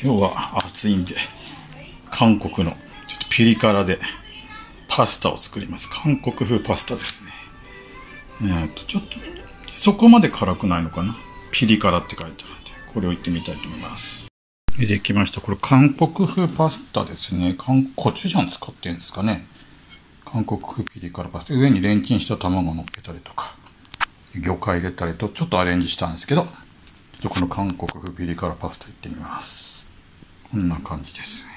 今日は暑いんで、韓国のちょっとピリ辛でパスタを作ります。韓国風パスタですね。えー、っと、ちょっと、そこまで辛くないのかな？ピリ辛って書いてあるんで、これをいってみたいと思います。できました。これ韓国風パスタですね。コチュジャン使ってるんですかね？韓国風ピリ辛パスタ。上にレンチンした卵を乗っけたりとか、魚介入れたりと、ちょっとアレンジしたんですけど、ちょっとこの韓国風ピリ辛パスタいってみます。こんな感じですね。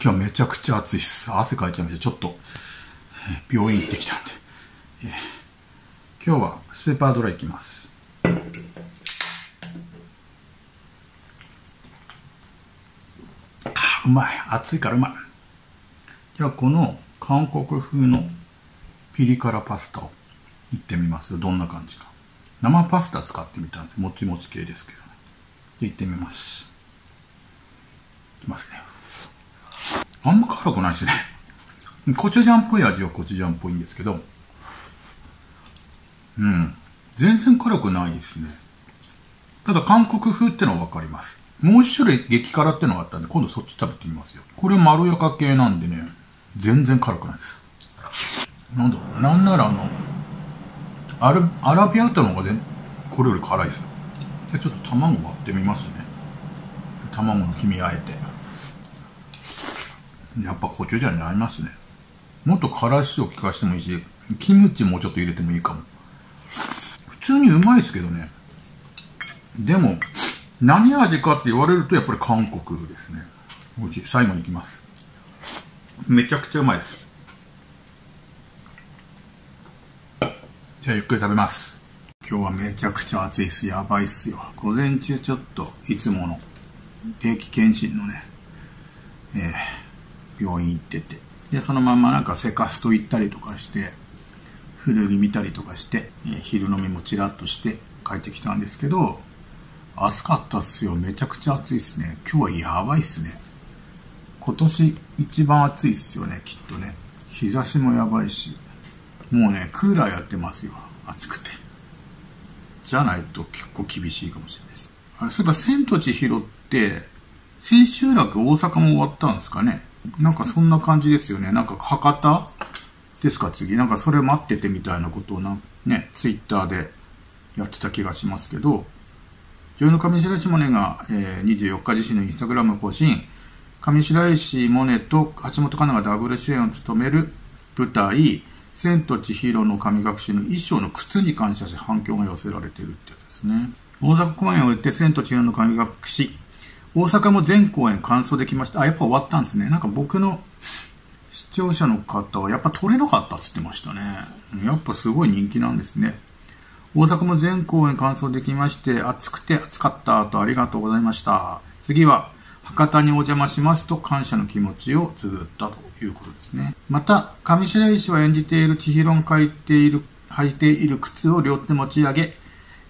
今日めちゃくちゃ暑いっす。汗かいちゃいました。ちょっと、病院行ってきたんで。今日はスーパードライ行きます。あうまい。暑いからうまい。じゃあこの韓国風のピリ辛パスタをいってみますどんな感じか。生パスタ使ってみたんです。もちもち系ですけどね。じゃいってみます。きますね。あんま辛くないですね。コチュジャンっぽい味はコチュジャンっぽいんですけど、うん。全然辛くないですね。ただ韓国風ってのはわかります。もう一種類激辛ってのがあったんで、今度そっち食べてみますよ。これまろやか系なんでね、全然辛くないです。なんだろう、なんならあの、アルアラビアータの方がこれより辛いですよ。じゃちょっと卵割ってみますね。卵の黄身あえて。やっぱコチュジャンに合いますね。もっと辛子を効かしてもいいし、キムチもうちょっと入れてもいいかも。普通にうまいですけどね。でも、何味かって言われるとやっぱり韓国ですね。美味しい。最後にいきます。めちゃくちゃうまいです。じゃあゆっくり食べます。今日はめちゃくちゃ暑いっす。やばいっすよ。午前中ちょっといつもの定期検診のね、えー病院行ってて。でそのままなんかセカスト行ったりとかして古着見たりとかして、えー、昼飲みもちらっとして帰ってきたんですけど暑かったっすよ。めちゃくちゃ暑いっすね。今日はやばいっすね。今年一番暑いっすよねきっとね。日差しもやばいし。もうねクーラーやってますよ。暑くて。じゃないと結構厳しいかもしれないです。あれそういえば千と千尋って千秋楽大阪も終わったんですかね。なんかそんな感じですよね。なんか博多ですか次？なんかそれ待っててみたいなことをな、ね、ツイッターでやってた気がしますけど、女優の上白石萌音が、えー、24日自身のインスタグラムを更新。上白石萌音と橋本環奈がダブル主演を務める舞台、千と千尋の神隠しの衣装の靴に感謝し反響が寄せられているってやつですね。大阪公演を終えて千と千尋の神隠し大阪も全公演完走できました。あ、やっぱ終わったんですね。なんか僕の視聴者の方はやっぱ撮れなかったっつってましたね。やっぱすごい人気なんですね。大阪も全公演完走できまして、暑くて暑かったとありがとうございました。次は、博多にお邪魔しますと感謝の気持ちを綴ったということですね。また、上白石は演じている千尋の履いている、履いている靴を両手持ち上げ、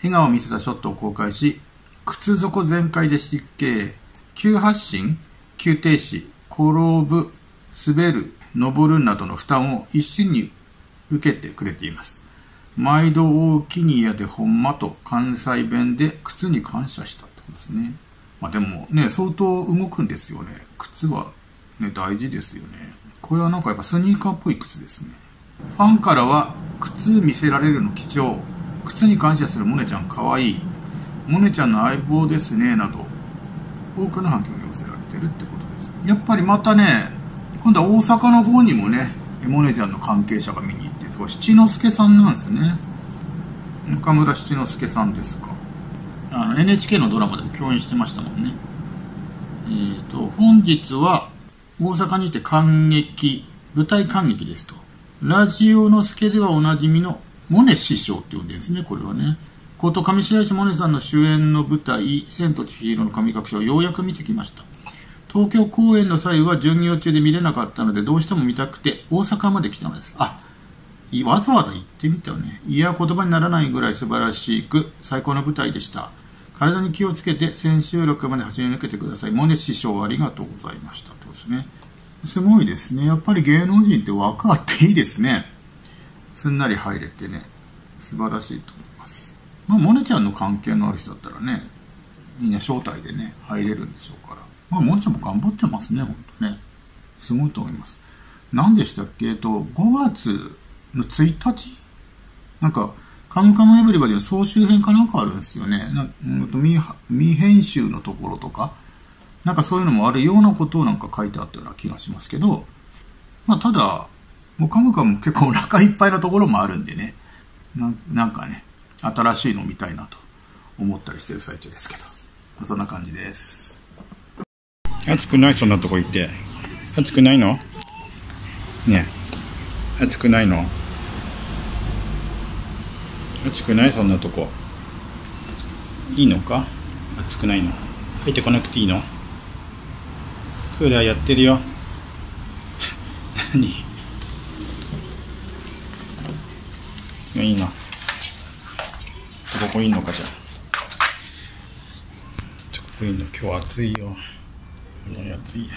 笑顔を見せたショットを公開し、靴底全開で湿気、急発進、急停止、転ぶ、滑る、登るなどの負担を一心に受けてくれています。毎度大きに嫌でほんまと関西弁で靴に感謝したってことですね。まあでもね、相当動くんですよね。靴はね、大事ですよね。これはなんかやっぱスニーカーっぽい靴ですね。ファンからは、靴見せられるの貴重。靴に感謝するモネちゃんかわいい。モネちゃんの相棒ですね、など、多くの反響が寄せられてるってことです。やっぱりまたね、今度は大阪の方にもね、モネちゃんの関係者が見に行って、そこ七之助さんなんですね。中村七之助さんですか。あの NHK のドラマでも共演してましたもんね。えっ、ー、と、本日は大阪にて感激、舞台感激ですと。ラジオの助ではおなじみのモネ師匠って呼んでるんですね、これはね。こと上白石萌音さんの主演の舞台「千と千尋の神隠し」をようやく見てきました。東京公演の際は巡業中で見れなかったのでどうしても見たくて大阪まで来たのです。あわざわざ行ってみたよね。いや言葉にならないぐらい素晴らしく最高の舞台でした。体に気をつけて千秋楽まで走り抜けてください。モネ師匠ありがとうございました。とですね。すごいですね。やっぱり芸能人って若あっていいですね。すんなり入れてね。素晴らしいと思まあ、モネちゃんの関係のある人だったらね、みんな招待でね、入れるんでしょうから。まあ、もうちょっと頑張ってますね、ほんとね。すごいと思います。何でしたっけ？えっと、5月の1日？なんか、カムカムエブリバディの総集編かなんかあるんですよね。なうんと未未編集のところとか、なんかそういうのもあるようなことをなんか書いてあったような気がしますけど、まあただ、もうカムカム結構お腹いっぱいなところもあるんでね、ななんかね、新しいの見たいなと思ったりしてる最中ですけど、そんな感じです。暑くない？そんなとこ行って。暑くないの？ねえ。暑くないの？暑くない？そんなとこ。いいのか？暑くないの？入ってこなくていいの？クーラーやってるよ。何？いいな。ここいいのかじゃあ。ここいいの今日暑いよ。暑いや